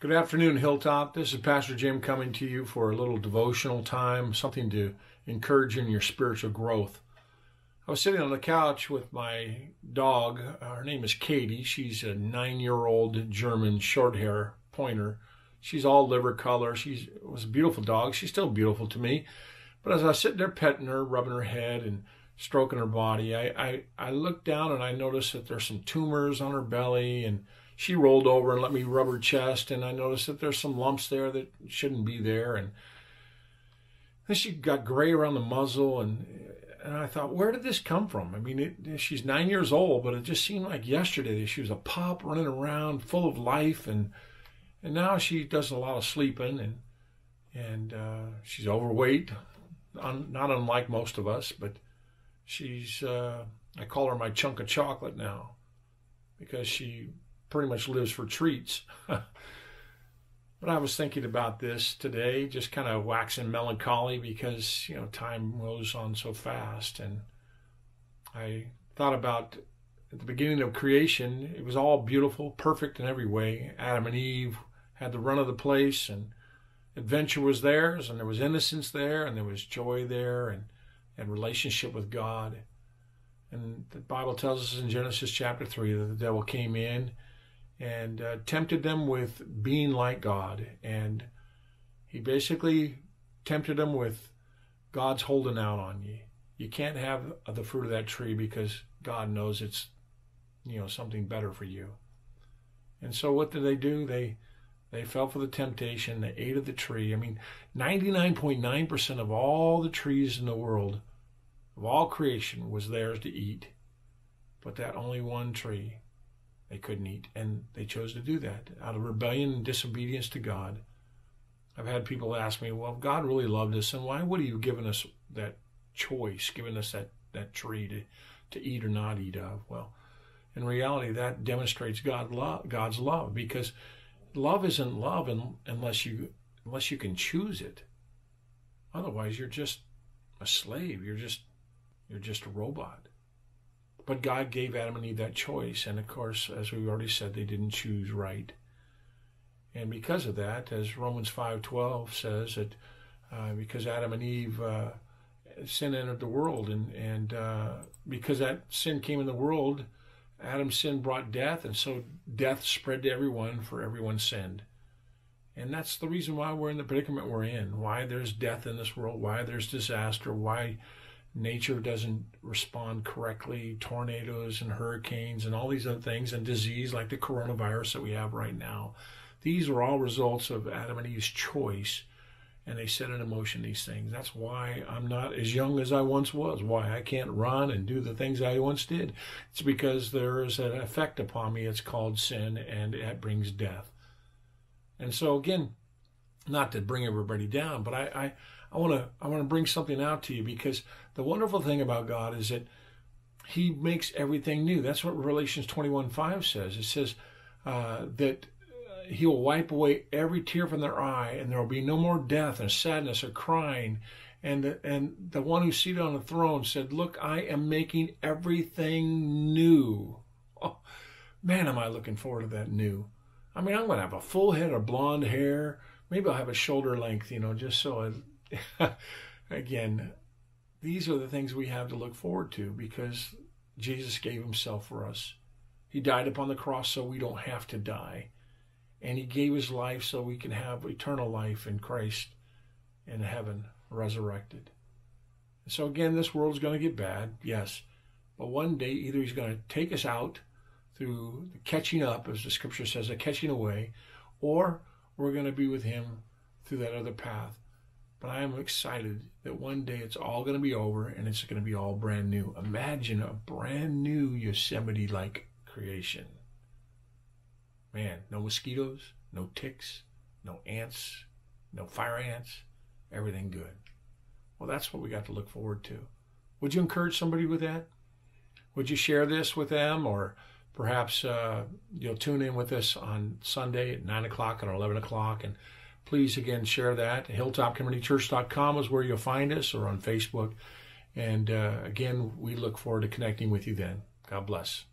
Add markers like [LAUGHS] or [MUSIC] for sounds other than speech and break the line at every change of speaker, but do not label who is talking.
Good afternoon, Hilltop. This is Pastor Jim coming to you for a little devotional time, something to encourage in your spiritual growth. I was sitting on the couch with my dog. Her name is Katie. She's a nine year old German short hair pointer. She's all liver color. She was a beautiful dog. She's still beautiful to me. But as I was sitting there petting her, rubbing her head, and stroking her body, I, I, I looked down and I noticed that there's some tumors on her belly and she rolled over and let me rub her chest, and I noticed that there's some lumps there that shouldn't be there, and then she got gray around the muzzle, and and I thought, where did this come from? I mean, it, she's nine years old, but it just seemed like yesterday that she was a pup running around, full of life, and and now she does a lot of sleeping, and and uh, she's overweight, un, not unlike most of us, but she's uh, I call her my chunk of chocolate now because she pretty much lives for treats. [LAUGHS] but I was thinking about this today, just kind of waxing melancholy because, you know, time goes on so fast. And I thought about at the beginning of creation, it was all beautiful, perfect in every way. Adam and Eve had the run of the place, and adventure was theirs, and there was innocence there, and there was joy there, and, and relationship with God. And the Bible tells us in Genesis chapter 3 that the devil came in and uh, tempted them with being like God. And he basically tempted them with God's holding out on you. You can't have the fruit of that tree because God knows it's, you know, something better for you. And so what did they do? They they fell for the temptation. They ate of the tree. I mean, 99.9% of all the trees in the world, of all creation, was theirs to eat. But that only one tree they couldn't eat. And they chose to do that out of rebellion and disobedience to God. I've had people ask me, well, if God really loved us, and why would He have given us that choice, given us that, that tree to, to eat or not eat of? Well, in reality, that demonstrates God love, God's love because love isn't love unless you unless you can choose it. Otherwise, you're just a slave. You're just you're just a robot. But God gave Adam and Eve that choice. And of course, as we already said, they didn't choose right. And because of that, as Romans 5.12 says, that uh, because Adam and Eve, uh, sin entered the world. And, and uh, because that sin came in the world, Adam's sin brought death. And so death spread to everyone, for everyone sinned. And that's the reason why we're in the predicament we're in, why there's death in this world, why there's disaster, why nature doesn't respond correctly, tornadoes and hurricanes and all these other things, and disease like the coronavirus that we have right now. These are all results of Adam and Eve's choice, and they set in motion these things. That's why I'm not as young as I once was, why I can't run and do the things I once did. It's because there is an effect upon me. It's called sin, and it brings death. And so, again, not to bring everybody down, but I, I want to I want to bring something out to you because the wonderful thing about God is that He makes everything new. That's what Revelations 21 5 says. It says uh, that uh, He will wipe away every tear from their eye, and there will be no more death and sadness or crying. And the, and the one who's seated on the throne said, Look, I am making everything new. Oh, man, am I looking forward to that new. I mean, I'm going to have a full head of blonde hair. Maybe I'll have a shoulder length, you know, just so I [LAUGHS] again, these are the things we have to look forward to because Jesus gave himself for us. He died upon the cross so we don't have to die. And he gave his life so we can have eternal life in Christ in heaven, resurrected. So again, this world's going to get bad, yes. But one day, either he's going to take us out through the catching up, as the scripture says, the catching away, or we're going to be with him through that other path. But I am excited that one day it's all going to be over and it's going to be all brand new. Imagine a brand new Yosemite like creation. Man, no mosquitoes, no ticks, no ants, no fire ants, everything good. Well, that's what we got to look forward to. Would you encourage somebody with that? Would you share this with them or perhaps uh, you'll tune in with us on Sunday at 9 o'clock or 11 o'clock and please again share that. HilltopCommunityChurch.com is where you'll find us or on Facebook. And uh, again, we look forward to connecting with you then. God bless.